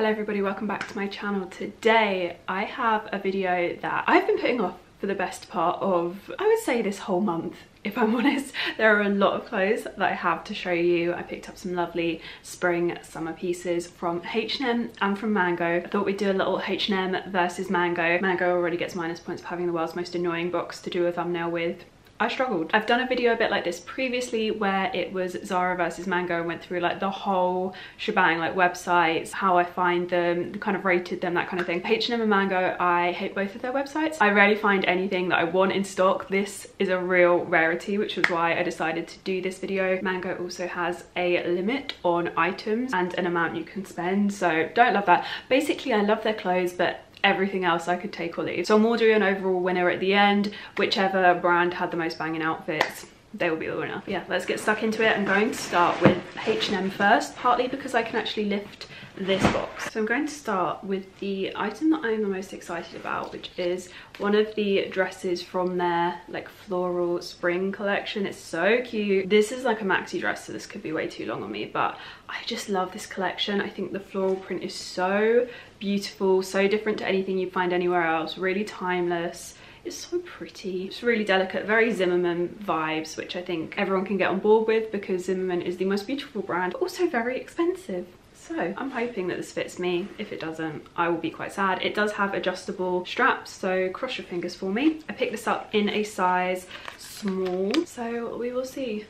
Hello everybody, welcome back to my channel. Today I have a video that I've been putting off for the best part of, I would say this whole month if I'm honest. There are a lot of clothes that I have to show you. I picked up some lovely spring summer pieces from H&M and from Mango. I thought we'd do a little H&M versus Mango. Mango already gets minus points for having the world's most annoying box to do a thumbnail with. I struggled. I've done a video a bit like this previously where it was Zara versus Mango and went through like the whole shebang, like websites, how I find them, kind of rated them, that kind of thing. H&M and Mango, I hate both of their websites. I rarely find anything that I want in stock. This is a real rarity, which was why I decided to do this video. Mango also has a limit on items and an amount you can spend, so don't love that. Basically, I love their clothes, but everything else I could take or leave. So I'm doing an overall winner at the end. Whichever brand had the most banging outfits, they will be the winner. Yeah, let's get stuck into it. I'm going to start with H&M first, partly because I can actually lift this box. So I'm going to start with the item that I'm the most excited about, which is one of the dresses from their like floral spring collection. It's so cute. This is like a maxi dress, so this could be way too long on me, but I just love this collection. I think the floral print is so beautiful, so different to anything you find anywhere else, really timeless. It's so pretty. It's really delicate, very Zimmermann vibes, which I think everyone can get on board with because Zimmermann is the most beautiful brand, but also very expensive. So I'm hoping that this fits me. If it doesn't, I will be quite sad. It does have adjustable straps, so cross your fingers for me. I picked this up in a size small, so we will see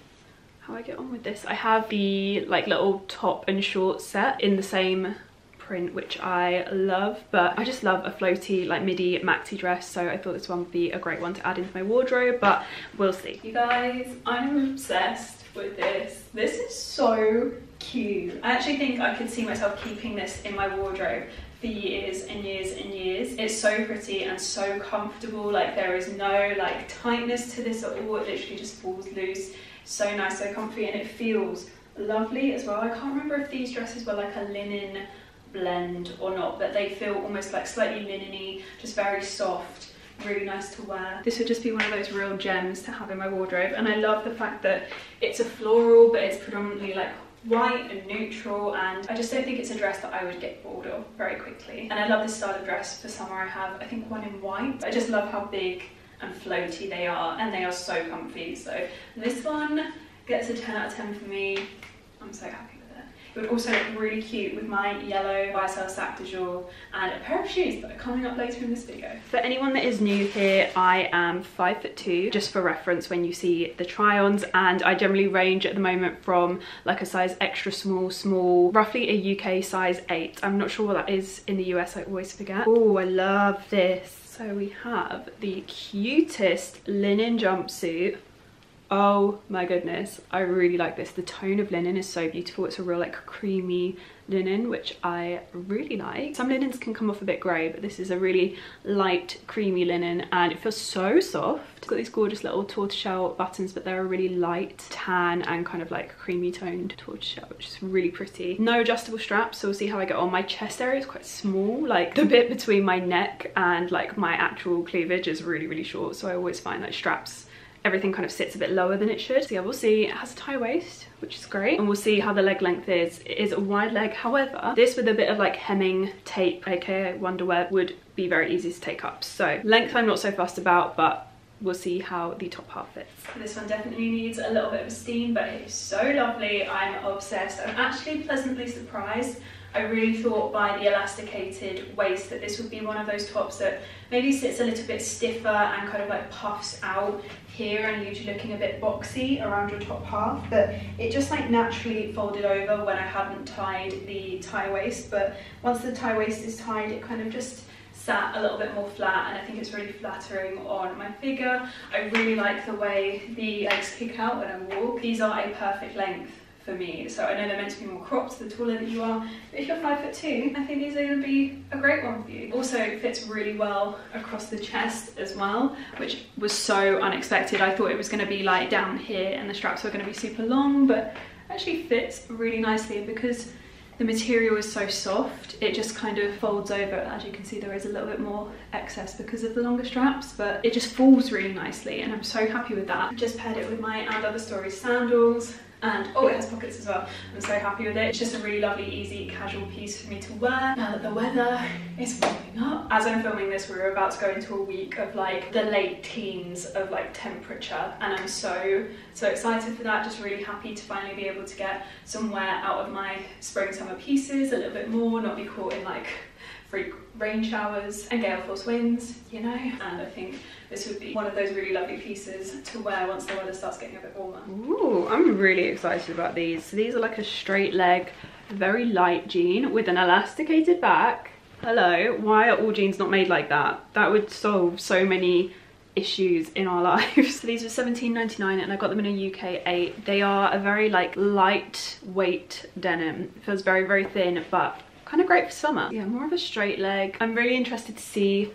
how I get on with this. I have the like little top and short set in the same print which I love but I just love a floaty like midi maxi dress so I thought this one would be a great one to add into my wardrobe but we'll see. You guys I'm obsessed with this. This is so cute. I actually think I could see myself keeping this in my wardrobe for years and years and years. It's so pretty and so comfortable. Like there is no like tightness to this at all. It literally just falls loose. So nice, so comfy and it feels lovely as well. I can't remember if these dresses were like a linen blend or not, but they feel almost like slightly linen just very soft really nice to wear. This would just be one of those real gems to have in my wardrobe and I love the fact that it's a floral but it's predominantly like white and neutral and I just don't think it's a dress that I would get bored of very quickly. And I love this style of dress for summer. I have I think one in white. I just love how big and floaty they are and they are so comfy. So this one gets a 10 out of 10 for me. I'm so happy it would also look really cute with my yellow YSL sac de jour and a pair of shoes that are coming up later in this video. For anyone that is new here, I am five foot two, just for reference when you see the try-ons, and I generally range at the moment from like a size extra small, small, roughly a UK size eight. I'm not sure what that is in the US, I always forget. Oh, I love this. So we have the cutest linen jumpsuit Oh my goodness, I really like this. The tone of linen is so beautiful. It's a real like creamy linen, which I really like. Some linens can come off a bit grey, but this is a really light, creamy linen and it feels so soft. It's got these gorgeous little tortoiseshell buttons, but they're a really light tan and kind of like creamy toned tortoiseshell, which is really pretty. No adjustable straps, so we'll see how I get on. My chest area is quite small, like the bit between my neck and like my actual cleavage is really, really short, so I always find that straps everything kind of sits a bit lower than it should. So yeah, we'll see. It has a tie waist, which is great. And we'll see how the leg length is. It is a wide leg. However, this with a bit of like hemming tape, aka Wundaweb, would be very easy to take up. So length I'm not so fussed about, but we'll see how the top half fits. This one definitely needs a little bit of steam, but it is so lovely. I'm obsessed. I'm actually pleasantly surprised I really thought by the elasticated waist that this would be one of those tops that maybe sits a little bit stiffer and kind of like puffs out here and leaves you looking a bit boxy around your top half but it just like naturally folded over when I hadn't tied the tie waist but once the tie waist is tied it kind of just sat a little bit more flat and I think it's really flattering on my figure. I really like the way the legs kick out when I walk. These are a perfect length for me. So I know they're meant to be more cropped the taller that you are. But if you're five foot two, I think these are gonna be a great one for you. Also it fits really well across the chest as well, which was so unexpected. I thought it was gonna be like down here and the straps were gonna be super long, but actually fits really nicely because the material is so soft, it just kind of folds over. As you can see, there is a little bit more excess because of the longer straps, but it just falls really nicely and I'm so happy with that. Just paired it with my And Other Stories sandals and oh it has pockets as well. I'm so happy with it. It's just a really lovely easy casual piece for me to wear. Now that the weather is warming up. As i'm filming this we're about to go into a week of like the late teens of like temperature. And i'm so so excited for that. Just really happy to finally be able to get some wear out of my spring summer pieces a little bit more not be caught in like freak rain showers and gale force winds, you know, and I think this would be one of those really lovely pieces to wear once the weather starts getting a bit warmer. Ooh, I'm really excited about these. So these are like a straight leg, very light jean with an elasticated back. Hello, why are all jeans not made like that? That would solve so many issues in our lives. So these were 17.99 and I got them in a UK 8. They are a very like lightweight denim. It feels very, very thin, but kind of great for summer. Yeah, more of a straight leg. I'm really interested to see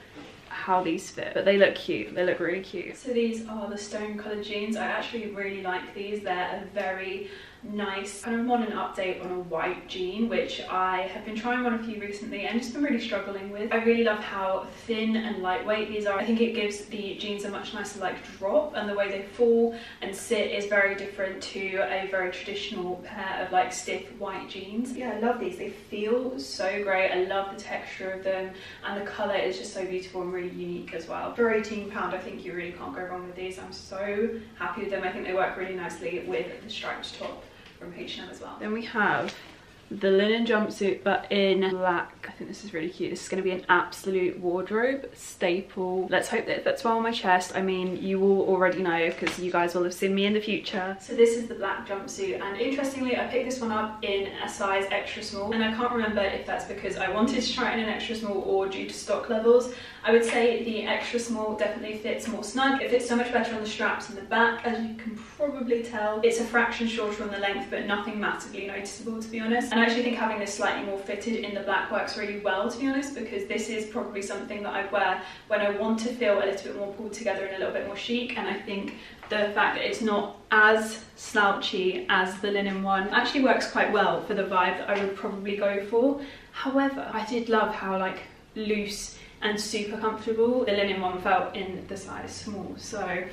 how these fit but they look cute they look really cute so these are the stone color jeans i actually really like these they're a very nice kind of modern update on a white jean which I have been trying on a few recently and just been really struggling with. I really love how thin and lightweight these are. I think it gives the jeans a much nicer like drop and the way they fall and sit is very different to a very traditional pair of like stiff white jeans. Yeah, I love these. They feel so great. I love the texture of them and the colour is just so beautiful and really unique as well. For £18 I think you really can't go wrong with these. I'm so happy with them. I think they work really nicely with the striped top from H&M as well. Then we have the linen jumpsuit but in black. I think this is really cute. This is going to be an absolute wardrobe staple. Let's hope that it fits well on my chest. I mean, you will already know because you guys will have seen me in the future. So this is the black jumpsuit and interestingly I picked this one up in a size extra small and I can't remember if that's because I wanted to try it in an extra small or due to stock levels. I would say the extra small definitely fits more snug. It fits so much better on the straps in the back as you can probably tell. It's a fraction shorter on the length but nothing massively noticeable to be honest. And I actually think having this slightly more fitted in the black works really well to be honest because this is probably something that I wear when I want to feel a little bit more pulled together and a little bit more chic and I think the fact that it's not as slouchy as the linen one actually works quite well for the vibe that I would probably go for. However, I did love how like loose and super comfortable the linen one felt in the size small so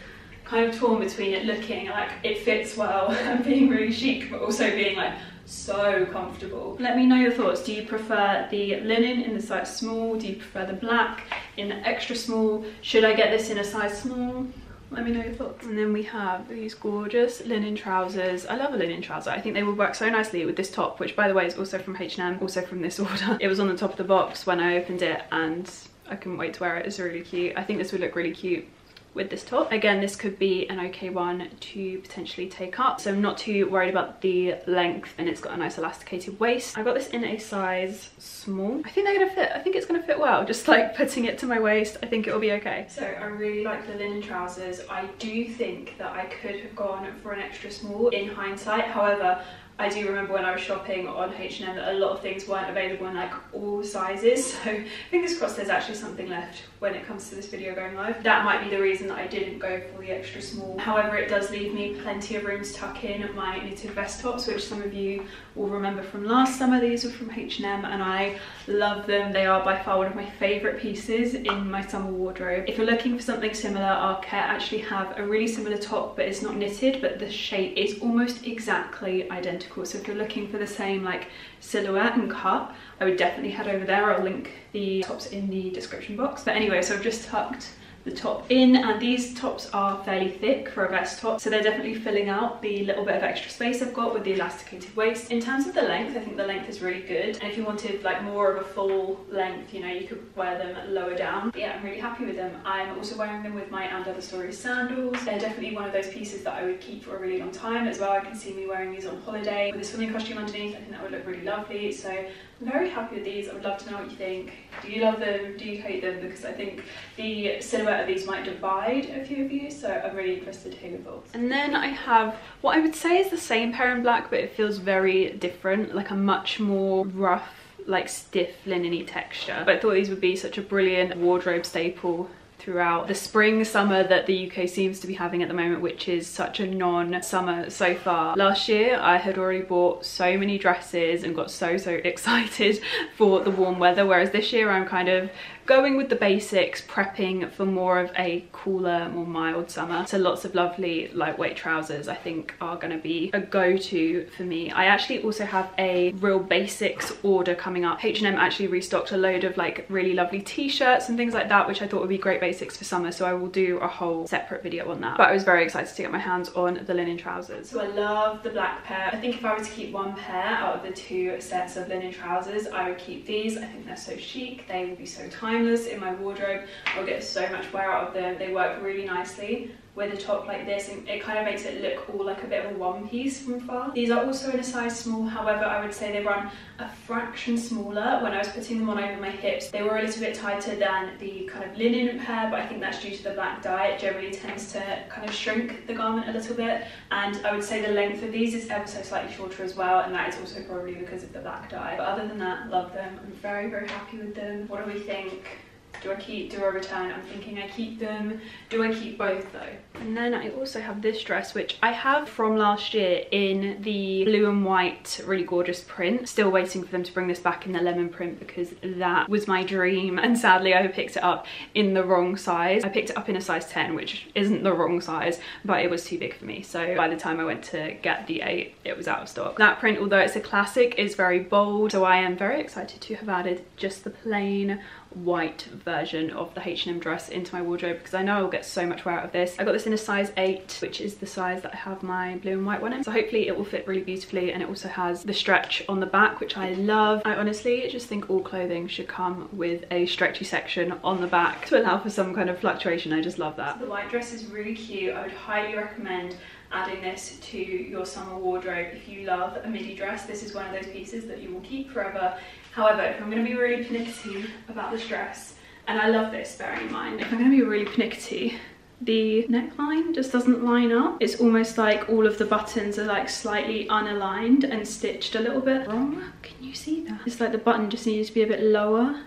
kind of torn between it looking like it fits well and being really chic but also being like so comfortable. Let me know your thoughts. Do you prefer the linen in the size small? Do you prefer the black in the extra small? Should I get this in a size small? Let me know your thoughts. And then we have these gorgeous linen trousers. I love a linen trouser. I think they would work so nicely with this top, which by the way is also from H&M, also from this order. It was on the top of the box when I opened it and I couldn't wait to wear it. It's really cute. I think this would look really cute with this top. Again, this could be an okay one to potentially take up. So I'm not too worried about the length and it's got a nice elasticated waist. I got this in a size small. I think they're gonna fit. I think it's gonna fit well. Just like putting it to my waist, I think it'll be okay. So I really like the linen trousers. I do think that I could have gone for an extra small in hindsight. However, I do remember when I was shopping on H&M that a lot of things weren't available in like all sizes so fingers crossed there's actually something left when it comes to this video going live. That might be the reason that I didn't go for the extra small. However it does leave me plenty of room to tuck in my knitted vest tops which some of you will remember from last summer. These were from H&M and I love them. They are by far one of my favourite pieces in my summer wardrobe. If you're looking for something similar, Arket actually have a really similar top but it's not knitted but the shape is almost exactly identical identical so if you're looking for the same like silhouette and cut I would definitely head over there. I'll link the tops in the description box. But anyway so I've just tucked the top in and these tops are fairly thick for a vest top so they're definitely filling out the little bit of extra space I've got with the elasticated waist. In terms of the length I think the length is really good and if you wanted like more of a full length you know you could wear them lower down. But yeah I'm really happy with them. I'm also wearing them with my And Other Stories sandals. They're definitely one of those pieces that I would keep for a really long time as well. I can see me wearing these on holiday with a swimming costume underneath I think that would look really lovely so I'm very happy with these. I would love to know what you think. Do you love them? Do you hate them? Because I think the silhouette of these might divide a few of you, so I'm really interested to hear your thoughts. And then I have what I would say is the same pair in black, but it feels very different, like a much more rough, like stiff linen texture. But I thought these would be such a brilliant wardrobe staple throughout the spring summer that the UK seems to be having at the moment which is such a non-summer so far. Last year I had already bought so many dresses and got so so excited for the warm weather whereas this year I'm kind of going with the basics, prepping for more of a cooler, more mild summer. So lots of lovely lightweight trousers I think are going to be a go-to for me. I actually also have a real basics order coming up. H&M actually restocked a load of like really lovely t-shirts and things like that which I thought would be great basics for summer so I will do a whole separate video on that. But I was very excited to get my hands on the linen trousers. So I love the black pair. I think if I were to keep one pair out of the two sets of linen trousers I would keep these. I think they're so chic. They will be so tiny timeless in my wardrobe. I'll get so much wear out of them. They work really nicely with a top like this and it kind of makes it look all like a bit of a one piece from far. These are also in a size small, however I would say they run a fraction smaller. When I was putting them on over my hips, they were a little bit tighter than the kind of linen pair, but I think that's due to the black dye. It generally tends to kind of shrink the garment a little bit. And I would say the length of these is ever so slightly shorter as well, and that is also probably because of the black dye. But other than that, love them. I'm very, very happy with them. What do we think? Do I keep, do I return? I'm thinking I keep them. Do I keep both though? And then I also have this dress, which I have from last year in the blue and white, really gorgeous print. Still waiting for them to bring this back in the lemon print because that was my dream. And sadly, I picked it up in the wrong size. I picked it up in a size 10, which isn't the wrong size, but it was too big for me. So by the time I went to get the eight, it was out of stock. That print, although it's a classic, is very bold. So I am very excited to have added just the plain white version of the H&M dress into my wardrobe because I know I'll get so much wear out of this. I got this in a size 8 which is the size that I have my blue and white one in so hopefully it will fit really beautifully and it also has the stretch on the back which I love. I honestly just think all clothing should come with a stretchy section on the back to allow for some kind of fluctuation. I just love that. So the white dress is really cute. I would highly recommend adding this to your summer wardrobe if you love a midi dress this is one of those pieces that you will keep forever However, if I'm going to be really pernickety about this dress, and I love this, bearing in mind, if I'm going to be really pernickety, the neckline just doesn't line up. It's almost like all of the buttons are like slightly unaligned and stitched a little bit wrong. Can you see that? It's like the button just needs to be a bit lower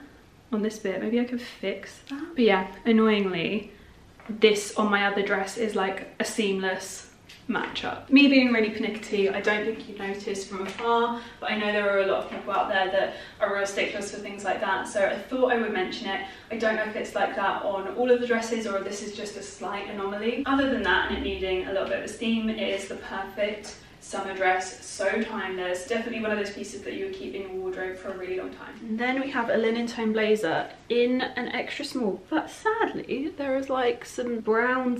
on this bit. Maybe I could fix that. But yeah, annoyingly, this on my other dress is like a seamless matchup. Me being really pernickety, I don't think you'd notice from afar, but I know there are a lot of people out there that are real sticklers for things like that, so I thought I would mention it. I don't know if it's like that on all of the dresses or if this is just a slight anomaly. Other than that, and it needing a little bit of steam, it is the perfect summer dress, so timeless. Definitely one of those pieces that you would keep in your wardrobe for a really long time. And then we have a linen tone blazer in an extra small, but sadly there is like some brown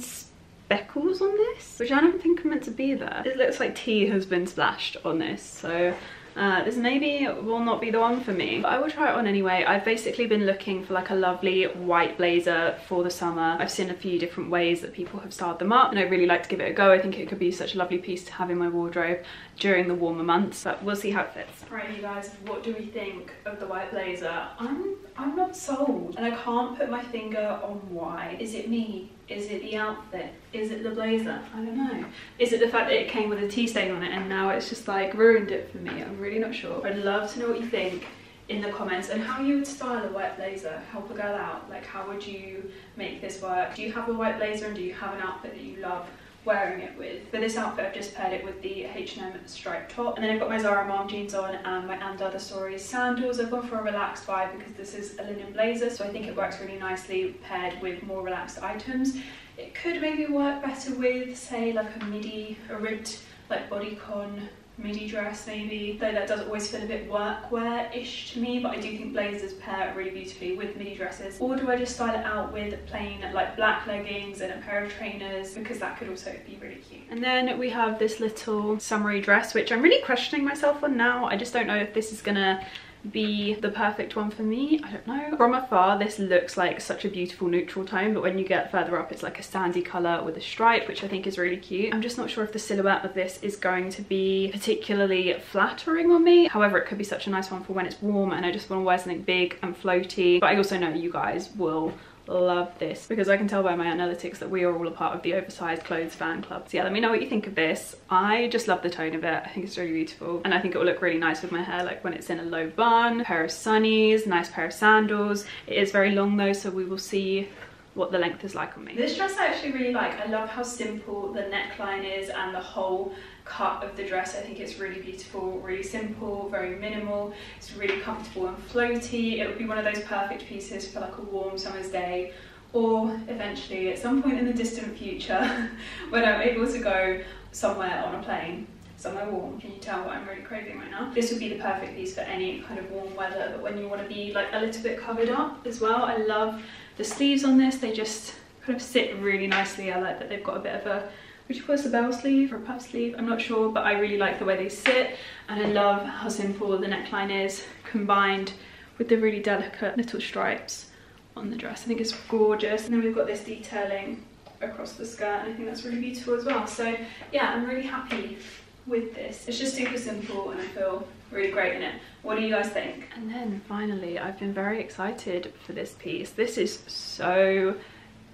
speckles on this, which I don't think are meant to be there. It looks like tea has been splashed on this, so uh, this maybe will not be the one for me, but I will try it on anyway. I've basically been looking for like a lovely white blazer for the summer. I've seen a few different ways that people have styled them up and I really like to give it a go. I think it could be such a lovely piece to have in my wardrobe during the warmer months, but we'll see how it fits. Right, you guys, what do we think of the white blazer? I'm, I'm not sold and I can't put my finger on why. Is it me? Is it the outfit? Is it the blazer? I don't know. Is it the fact that it came with a tea stain on it and now it's just like ruined it for me? I'm really not sure. I'd love to know what you think in the comments and how you would style a white blazer help a girl out like how would you make this work do you have a white blazer and do you have an outfit that you love wearing it with. For this outfit, I've just paired it with the H&M striped top. And then I've got my Zara mom jeans on and my And Other Stories sandals. I've gone for a relaxed vibe because this is a linen blazer, so I think it works really nicely paired with more relaxed items. It could maybe work better with, say, like a midi, a ribbed like bodycon midi dress maybe, though that does always feel a bit workwear-ish to me, but I do think blazers pair really beautifully with midi dresses. Or do I just style it out with plain like black leggings and a pair of trainers because that could also be really cute. And then we have this little summery dress, which I'm really questioning myself on now. I just don't know if this is gonna be the perfect one for me? I don't know. From afar this looks like such a beautiful neutral tone but when you get further up it's like a sandy color with a stripe which i think is really cute. I'm just not sure if the silhouette of this is going to be particularly flattering on me. However it could be such a nice one for when it's warm and i just want to wear something big and floaty. But i also know you guys will love this because I can tell by my analytics that we are all a part of the oversized clothes fan club. So yeah, let me know what you think of this. I just love the tone of it. I think it's really beautiful and I think it will look really nice with my hair like when it's in a low bun, pair of sunnies, nice pair of sandals. It is very long though so we will see what the length is like on me. This dress I actually really like. I love how simple the neckline is and the whole cut of the dress. I think it's really beautiful, really simple, very minimal. It's really comfortable and floaty. It would be one of those perfect pieces for like a warm summer's day or eventually at some point in the distant future when I'm able to go somewhere on a plane somewhere warm. Can you tell what I'm really craving right now? This would be the perfect piece for any kind of warm weather, but when you want to be like a little bit covered up as well. I love the sleeves on this. They just kind of sit really nicely. I like that they've got a bit of a would you call this a bell sleeve or a puff sleeve? I'm not sure, but I really like the way they sit and I love how simple the neckline is combined with the really delicate little stripes on the dress. I think it's gorgeous. And then we've got this detailing across the skirt and I think that's really beautiful as well. So yeah, I'm really happy with this. It's just super simple and I feel really great in it. What do you guys think? And then finally, I've been very excited for this piece. This is so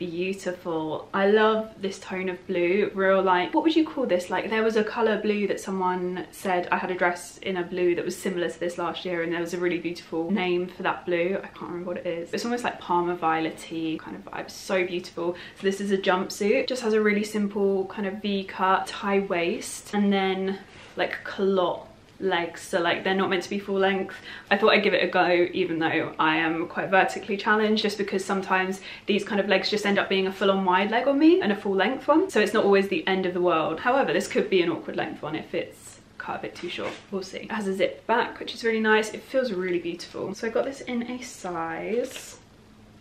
beautiful. I love this tone of blue, real like, what would you call this? Like there was a colour blue that someone said I had a dress in a blue that was similar to this last year and there was a really beautiful name for that blue. I can't remember what it is. It's almost like Parma Violety kind of vibe, so beautiful. So this is a jumpsuit, just has a really simple kind of V-cut, high waist and then like culotte legs so like they're not meant to be full length. I thought i'd give it a go even though i am quite vertically challenged just because sometimes these kind of legs just end up being a full-on wide leg on me and a full length one. So it's not always the end of the world. However this could be an awkward length one if it's cut a bit too short. We'll see. It has a zip back which is really nice. It feels really beautiful. So i got this in a size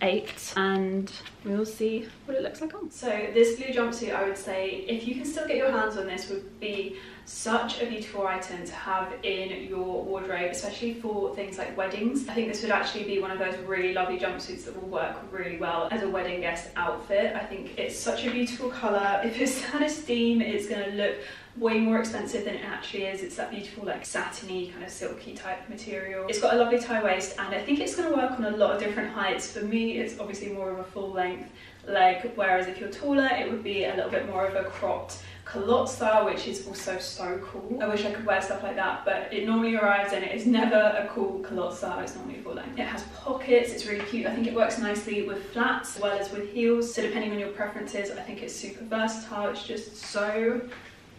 eight and we'll see what it looks like on. So this blue jumpsuit I would say if you can still get your hands on this would be such a beautiful item to have in your wardrobe, especially for things like weddings. I think this would actually be one of those really lovely jumpsuits that will work really well as a wedding guest outfit. I think it's such a beautiful colour. If it's had a steam, it's going to look way more expensive than it actually is. It's that beautiful like satiny kind of silky type material. It's got a lovely tie waist and I think it's going to work on a lot of different heights. For me, it's obviously more of a full length leg, whereas if you're taller, it would be a little bit more of a cropped culotte style, which is also so cool. I wish I could wear stuff like that, but it normally arrives and it is never a cool culotte style, it's normally full length. It has pockets, it's really cute. I think it works nicely with flats as well as with heels. So depending on your preferences, I think it's super versatile. It's just so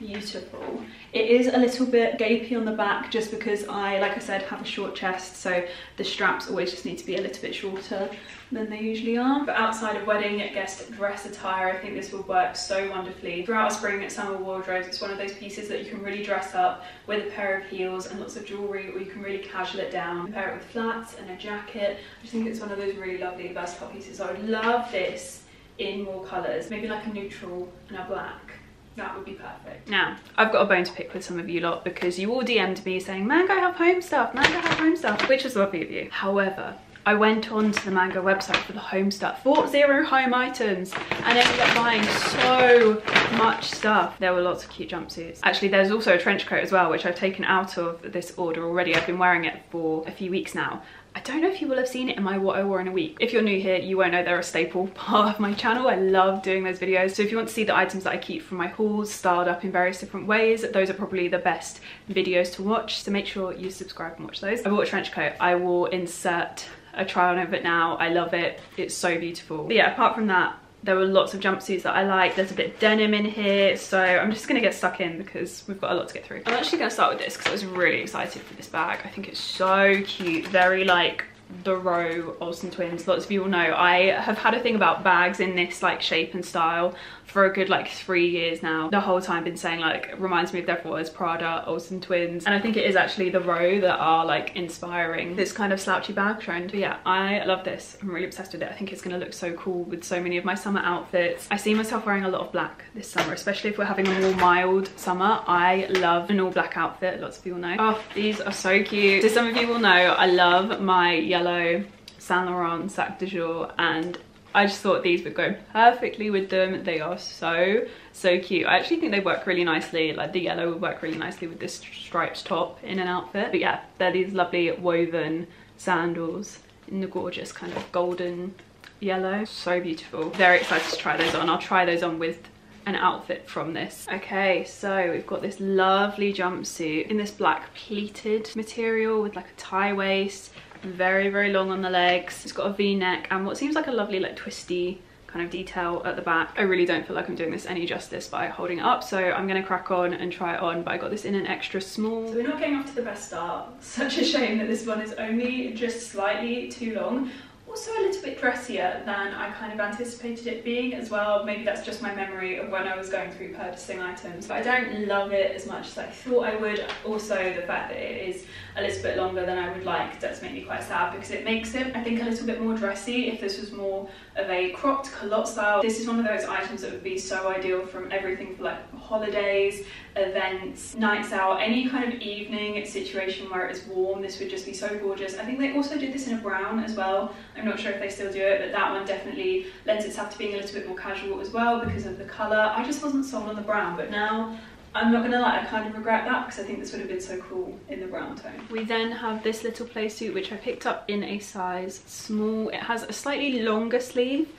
beautiful. It is a little bit gapey on the back just because I, like I said, have a short chest, so the straps always just need to be a little bit shorter than they usually are. But outside of wedding guest dress attire, I think this will work so wonderfully. Throughout spring and summer wardrobes, it's one of those pieces that you can really dress up with a pair of heels and lots of jewellery, or you can really casual it down. Pair it with flats and a jacket. I just think it's one of those really lovely versatile pieces. I would love this in more colours, maybe like a neutral and a black that would be perfect. Now, I've got a bone to pick with some of you lot because you all DM'd me saying, Mango have home stuff, Mango have home stuff, which is lovely of you. However, I went on to the Mango website for the home stuff, bought zero home items, and ended up buying so much stuff. There were lots of cute jumpsuits. Actually, there's also a trench coat as well, which I've taken out of this order already. I've been wearing it for a few weeks now, I don't know if you will have seen it in my what I wore in a week. If you're new here, you won't know they're a staple part of my channel. I love doing those videos. So if you want to see the items that I keep from my hauls styled up in various different ways, those are probably the best videos to watch. So make sure you subscribe and watch those. I bought a trench coat. I will insert a try on of it now. I love it. It's so beautiful. But yeah, apart from that, there were lots of jumpsuits that I like. There's a bit of denim in here, so I'm just gonna get stuck in because we've got a lot to get through. I'm actually gonna start with this because I was really excited for this bag. I think it's so cute, very like the Row Olsen twins. Lots of you will know I have had a thing about bags in this like shape and style for a good like three years now. The whole time been saying like reminds me of Deborah Waters, Prada, Olsen twins. And I think it is actually the Row that are like inspiring this kind of slouchy bag trend. But yeah, I love this. I'm really obsessed with it. I think it's gonna look so cool with so many of my summer outfits. I see myself wearing a lot of black this summer, especially if we're having a more mild summer. I love an all black outfit, lots of people know. Oh, these are so cute. So some of you will know I love my yellow Saint Laurent Sac de Jour and I just thought these would go perfectly with them. They are so, so cute. I actually think they work really nicely. Like the yellow would work really nicely with this striped top in an outfit. But yeah, they're these lovely woven sandals in the gorgeous kind of golden yellow. So beautiful. Very excited to try those on. I'll try those on with an outfit from this. Okay, so we've got this lovely jumpsuit in this black pleated material with like a tie waist very very long on the legs it's got a v-neck and what seems like a lovely like twisty kind of detail at the back. I really don't feel like I'm doing this any justice by holding it up, so I'm gonna crack on and try it on, but I got this in an extra small. So we're not getting off to the best start. Such a shame that this one is only just slightly too long also a little bit dressier than I kind of anticipated it being as well. Maybe that's just my memory of when I was going through purchasing items. But I don't love it as much as I thought I would. Also the fact that it is a little bit longer than I would like does make me quite sad because it makes it, I think, a little bit more dressy if this was more of a cropped culotte style. This is one of those items that would be so ideal from everything for like holidays, events, nights out, any kind of evening situation where it is warm. This would just be so gorgeous. I think they also did this in a brown as well. I'm not sure if they still do it, but that one definitely lends itself to being a little bit more casual as well because of the colour. I just wasn't sold on the brown, but now I'm not gonna lie, I kind of regret that because I think this would have been so cool in the brown tone. We then have this little play suit which I picked up in a size small. It has a slightly longer sleeve.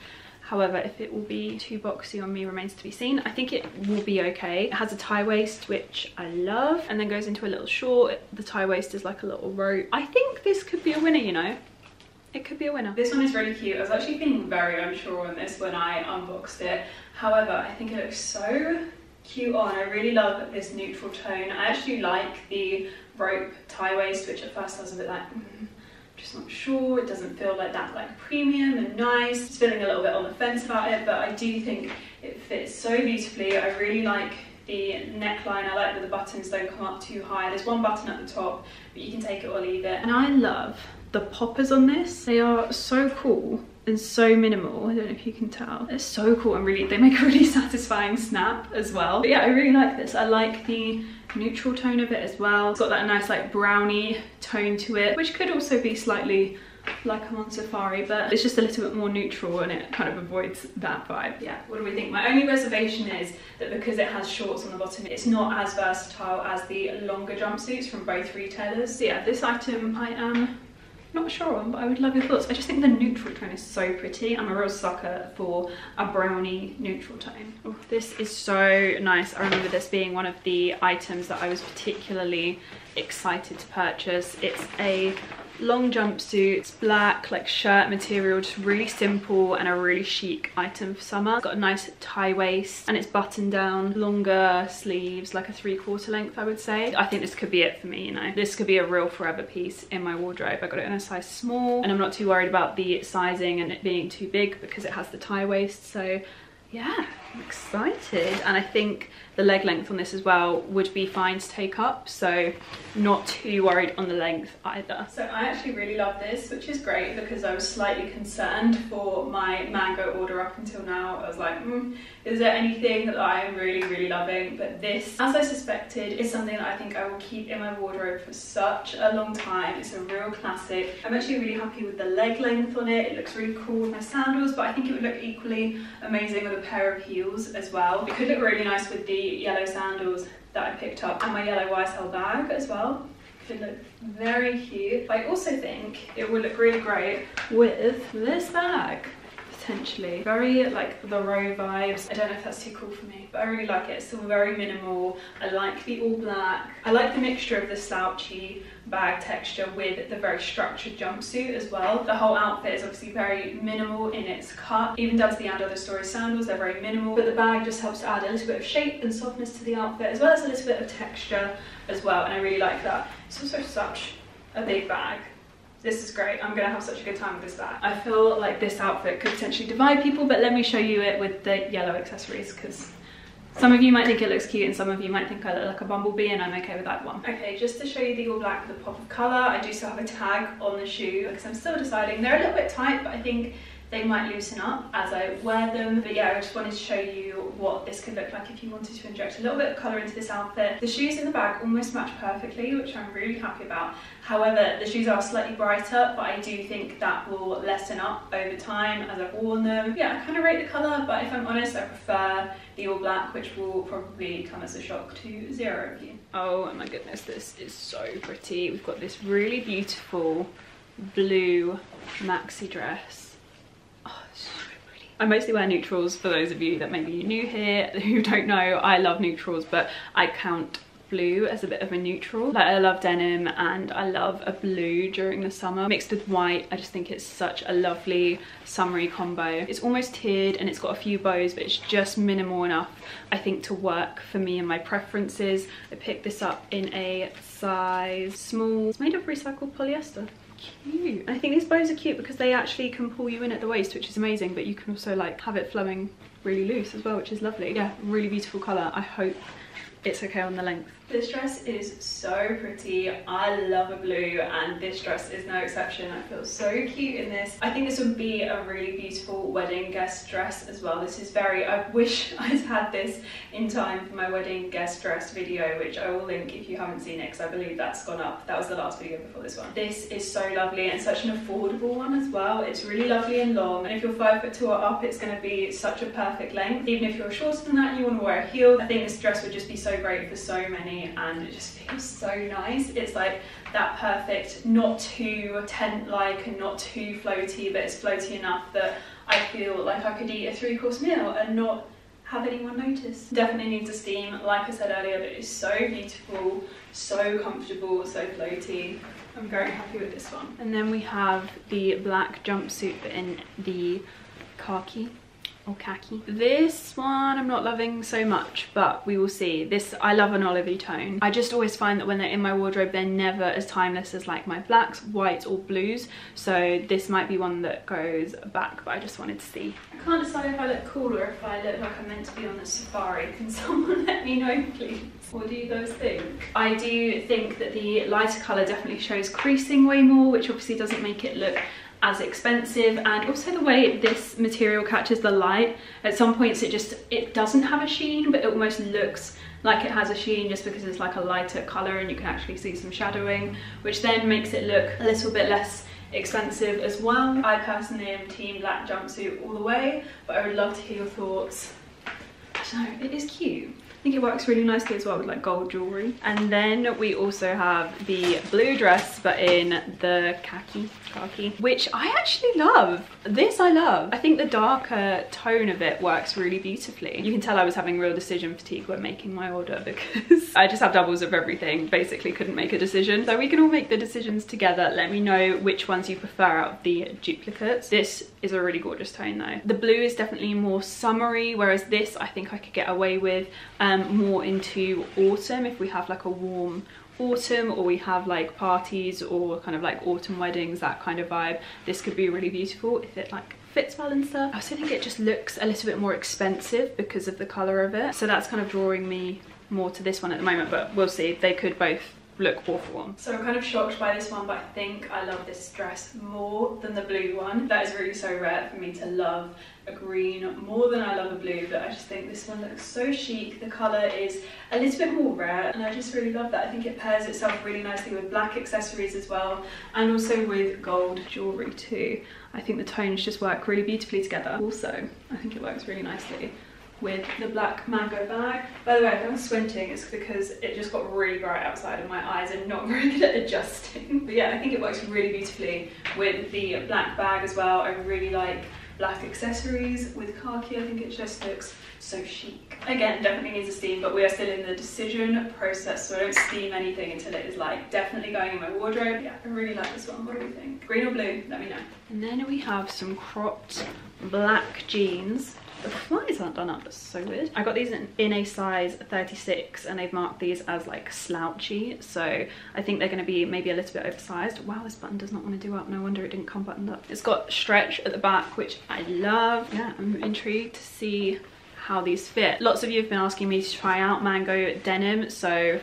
However, if it will be too boxy on me remains to be seen. I think it will be okay. It has a tie waist, which I love, and then goes into a little short. The tie waist is like a little rope. I think this could be a winner, you know? It could be a winner. This one is really cute. I was actually feeling very unsure on this when I unboxed it. However, I think it looks so cute on. I really love this neutral tone. I actually like the rope tie waist, which at first I was a bit like, mm, just not sure. It doesn't feel like that like premium and nice. Just feeling a little bit on the fence about it, but I do think it fits so beautifully. I really like the neckline. I like that the buttons don't come up too high. There's one button at the top, but you can take it or leave it. And I love the poppers on this. They are so cool and so minimal. I don't know if you can tell. They're so cool and really, they make a really satisfying snap as well. But yeah, I really like this. I like the neutral tone of it as well. It's got that nice like brownie tone to it, which could also be slightly like I'm on safari, but it's just a little bit more neutral and it kind of avoids that vibe. Yeah, what do we think? My only reservation is that because it has shorts on the bottom, it's not as versatile as the longer jumpsuits from both retailers. So yeah, this item I am not sure on, but I would love your thoughts. I just think the neutral tone is so pretty. I'm a real sucker for a brownie neutral tone. Oh, this is so nice. I remember this being one of the items that I was particularly excited to purchase. It's a long jumpsuit, it's black like shirt material, just really simple and a really chic item for summer. It's got a nice tie waist and it's buttoned down, longer sleeves, like a three quarter length I would say. I think this could be it for me, you know. This could be a real forever piece in my wardrobe. I got it in a size small and I'm not too worried about the sizing and it being too big because it has the tie waist. So yeah, I'm excited. And I think the leg length on this as well would be fine to take up so not too worried on the length either. So i actually really love this which is great because i was slightly concerned for my mango order up until now. I was like mm, is there anything that i am really really loving? But this as i suspected is something that i think i will keep in my wardrobe for such a long time. It's a real classic. I'm actually really happy with the leg length on it. It looks really cool with my sandals but i think it would look equally amazing with a pair of heels as well it could look really nice with the yellow sandals that I picked up and my yellow YSL bag as well. Could look very cute. I also think it would look really great with this bag potentially. Very like the row vibes. I don't know if that's too cool for me, but I really like it. It's still very minimal. I like the all black. I like the mixture of the slouchy bag texture with the very structured jumpsuit as well. The whole outfit is obviously very minimal in its cut. Even does the & Other Stories sandals, they're very minimal, but the bag just helps to add a little bit of shape and softness to the outfit as well as a little bit of texture as well, and I really like that. It's also such a big bag this is great. I'm gonna have such a good time with this bag. I feel like this outfit could potentially divide people, but let me show you it with the yellow accessories because some of you might think it looks cute and some of you might think I look like a bumblebee and I'm okay with that one. Okay, just to show you the all black with a pop of colour, I do still have a tag on the shoe because I'm still deciding. They're a little bit tight, but I think they might loosen up as I wear them. But yeah, I just wanted to show you what this could look like if you wanted to inject a little bit of colour into this outfit. The shoes in the bag almost match perfectly, which I'm really happy about. However, the shoes are slightly brighter, but I do think that will lessen up over time as I've worn them. Yeah, I kind of rate the colour, but if I'm honest, I prefer the all black, which will probably come as a shock to zero of you. Oh my goodness, this is so pretty. We've got this really beautiful blue maxi dress I mostly wear neutrals for those of you that maybe are new here who don't know I love neutrals but I count blue as a bit of a neutral. Like I love denim and I love a blue during the summer. Mixed with white, I just think it's such a lovely summery combo. It's almost tiered and it's got a few bows, but it's just minimal enough, I think, to work for me and my preferences. I picked this up in a size small. It's made of recycled polyester cute. I think these bows are cute because they actually can pull you in at the waist, which is amazing, but you can also like have it flowing really loose as well, which is lovely. Yeah, really beautiful colour. I hope it's okay on the length. This dress is so pretty. I love a blue and this dress is no exception. I feel so cute in this. I think this would be a really beautiful wedding guest dress as well. This is very, I wish I'd had this in time for my wedding guest dress video, which I will link if you haven't seen it because I believe that's gone up. That was the last video before this one. This is so lovely and such an affordable one as well. It's really lovely and long. And if you're five foot two or up, it's gonna be such a perfect length. Even if you're shorter than that and you wanna wear a heel, I think this dress would just be so great for so many and it just feels so nice. It's like that perfect, not too tent-like and not too floaty, but it's floaty enough that I feel like I could eat a three-course meal and not have anyone notice. Definitely needs a steam, like I said earlier, but it's so beautiful, so comfortable, so floaty. I'm very happy with this one. And then we have the black jumpsuit in the khaki or khaki. This one I'm not loving so much, but we will see. This, I love an olivey tone. I just always find that when they're in my wardrobe, they're never as timeless as like my blacks, whites or blues. So this might be one that goes back, but I just wanted to see. I can't decide if I look cool or if I look like I'm meant to be on the safari. Can someone let me know, please? What do you guys think? I do think that the lighter colour definitely shows creasing way more, which obviously doesn't make it look as expensive and also the way this material catches the light. At some points it just it doesn't have a sheen but it almost looks like it has a sheen just because it's like a lighter color and you can actually see some shadowing which then makes it look a little bit less expensive as well. I personally am team black jumpsuit all the way but i would love to hear your thoughts. Know it is cute think it works really nicely as well with like gold jewelry. And then we also have the blue dress, but in the khaki, khaki, which I actually love. This I love. I think the darker tone of it works really beautifully. You can tell I was having real decision fatigue when making my order because I just have doubles of everything, basically couldn't make a decision. So we can all make the decisions together. Let me know which ones you prefer out of the duplicates. This is a really gorgeous tone though. The blue is definitely more summery, whereas this I think I could get away with um, Um, more into autumn if we have like a warm autumn or we have like parties or kind of like autumn weddings that kind of vibe this could be really beautiful if it like fits well and stuff. I also think it just looks a little bit more expensive because of the color of it. So that's kind of drawing me more to this one at the moment but we'll see. They could both look awful So I'm kind of shocked by this one, but I think I love this dress more than the blue one. That is really so rare for me to love a green more than I love a blue, but I just think this one looks so chic. The colour is a little bit more rare, and I just really love that. I think it pairs itself really nicely with black accessories as well, and also with gold jewellery too. I think the tones just work really beautifully together. Also, I think it works really nicely with the black mango bag. By the way, if I'm squinting, it's because it just got really bright outside and my eyes are not very good at adjusting. But yeah, I think it works really beautifully with the black bag as well. I really like black accessories with khaki. I think it just looks so chic. Again, definitely needs a steam, but we are still in the decision process, so I don't steam anything until it is like definitely going in my wardrobe. Yeah, I really like this one. What do you think? Green or blue? Let me know. And then we have some cropped black jeans the flies aren't done up, that's so weird. I got these in, in, a size 36 and they've marked these as like slouchy. So I think they're gonna be maybe a little bit oversized. Wow, this button does not wanna do up. No wonder it didn't come buttoned up. It's got stretch at the back, which I love. Yeah, I'm intrigued to see how these fit. Lots of you have been asking me to try out mango denim, so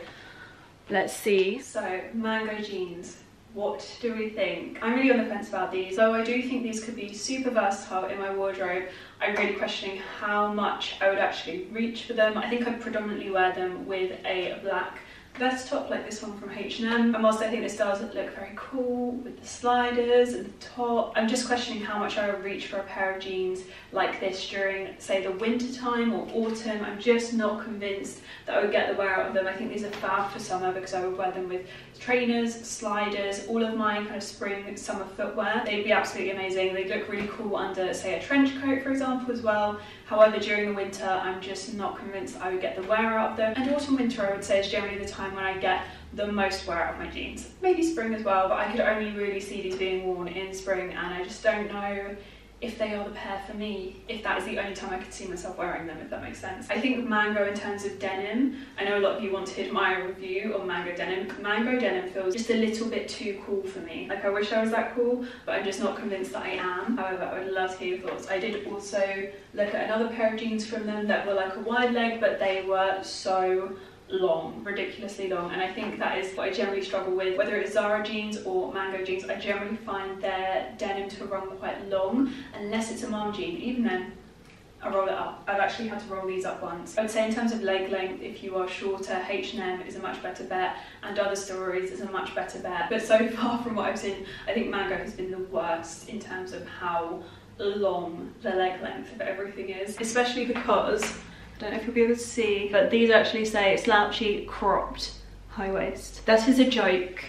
let's see. So mango jeans what do we think? I'm really on the fence about these. Though I do think these could be super versatile in my wardrobe, I'm really questioning how much I would actually reach for them. I think I'd predominantly wear them with a black vest top like this one from H&M and whilst I think this does look very cool with the sliders and the top. I'm just questioning how much I would reach for a pair of jeans like this during say the winter time or autumn. I'm just not convinced that I would get the wear out of them. I think these are fab for summer because I would wear them with trainers sliders all of my kind of spring summer footwear. They'd be absolutely amazing. They'd look really cool under say a trench coat for example as well. However during the winter I'm just not convinced I would get the wear out of them. And autumn winter I would say is generally the time time when I get the most wear out of my jeans. Maybe spring as well, but I could only really see these being worn in spring and I just don't know if they are the pair for me, if that is the only time I could see myself wearing them, if that makes sense. I think Mango in terms of denim, I know a lot of you wanted my review on Mango denim. Mango denim feels just a little bit too cool for me. Like I wish I was that cool, but I'm just not convinced that I am. However, I would love to hear your thoughts. I did also look at another pair of jeans from them that were like a wide leg, but they were so long, ridiculously long, and I think that is what I generally struggle with. Whether it's Zara jeans or Mango jeans, I generally find their denim to run quite long, unless it's a mom jean. Even then, I roll it up. I've actually had to roll these up once. I would say in terms of leg length, if you are shorter, H&M is a much better bet, and Other Stories is a much better bet. But so far from what I've seen, I think Mango has been the worst in terms of how long the leg length of everything is, especially because don't know if you'll be able to see, but these actually say slouchy cropped high waist. That is a joke.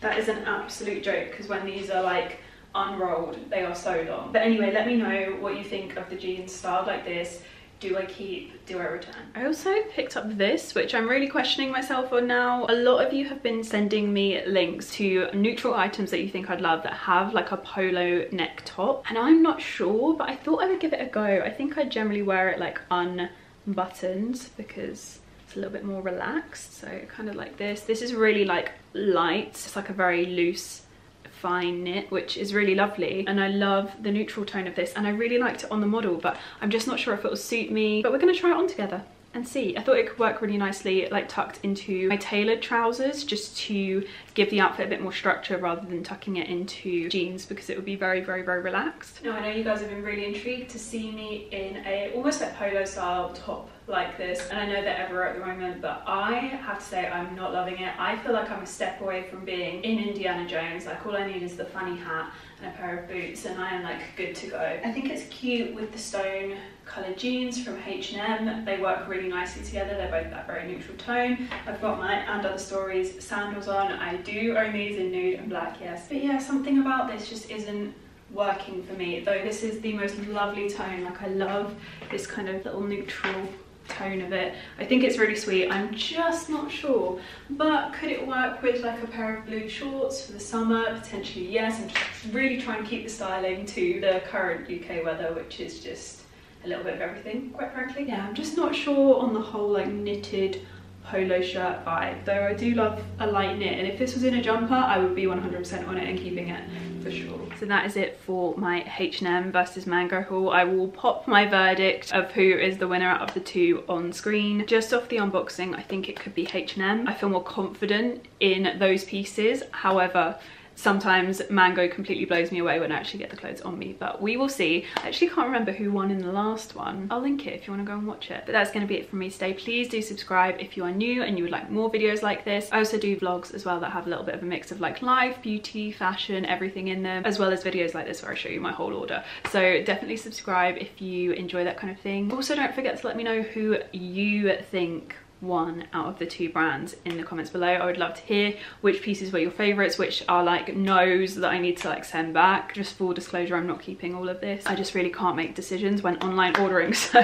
That is an absolute joke because when these are like unrolled, they are so long. But anyway, let me know what you think of the jeans styled like this. Do I keep, do I return? I also picked up this, which I'm really questioning myself on now. A lot of you have been sending me links to neutral items that you think I'd love that have like a polo neck top. And I'm not sure, but I thought I would give it a go. I think I generally wear it like un buttoned because it's a little bit more relaxed. So kind of like this. This is really like light. It's like a very loose fine knit which is really lovely. And I love the neutral tone of this. And I really liked it on the model but I'm just not sure if it will suit me. But we're gonna try it on together and see. I thought it could work really nicely like tucked into my tailored trousers just to give the outfit a bit more structure rather than tucking it into jeans because it would be very very very relaxed. Now I know you guys have been really intrigued to see me in a almost like polo style top like this and I know they're everywhere at the moment but I have to say I'm not loving it. I feel like I'm a step away from being in Indiana Jones like all I need is the funny hat and a pair of boots and I am like good to go. I think it's cute with the stone coloured jeans from H&M. They work really nicely together. They're both that very neutral tone. I've got my And Other Stories sandals on. I do own these in nude and black, yes. But yeah, something about this just isn't working for me. Though this is the most lovely tone. Like I love this kind of little neutral tone of it. I think it's really sweet. I'm just not sure. But could it work with like a pair of blue shorts for the summer? Potentially yes. I'm just really trying to keep the styling to the current UK weather, which is just a little bit of everything, quite frankly. Yeah, I'm just not sure on the whole like knitted polo shirt vibe, though I do love a light knit, and if this was in a jumper, I would be 100% on it and keeping it for sure. So that is it for my H&M versus Mango haul. I will pop my verdict of who is the winner out of the two on screen. Just off the unboxing, I think it could be H&M. I feel more confident in those pieces. However, sometimes mango completely blows me away when I actually get the clothes on me but we will see. I actually can't remember who won in the last one. I'll link it if you want to go and watch it. But that's going to be it from me today. Please do subscribe if you are new and you would like more videos like this. I also do vlogs as well that have a little bit of a mix of like life beauty fashion everything in them as well as videos like this where I show you my whole order. So definitely subscribe if you enjoy that kind of thing. Also don't forget to let me know who you think won out of the two brands in the comments below. I would love to hear which pieces were your favorites, which are like no's that I need to like send back. Just full disclosure, I'm not keeping all of this. I just really can't make decisions when online ordering. So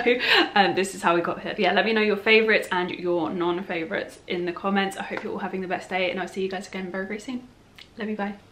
um, this is how we got here. But yeah, let me know your favorites and your non-favorites in the comments. I hope you're all having the best day and I'll see you guys again very, very soon. Love you, bye.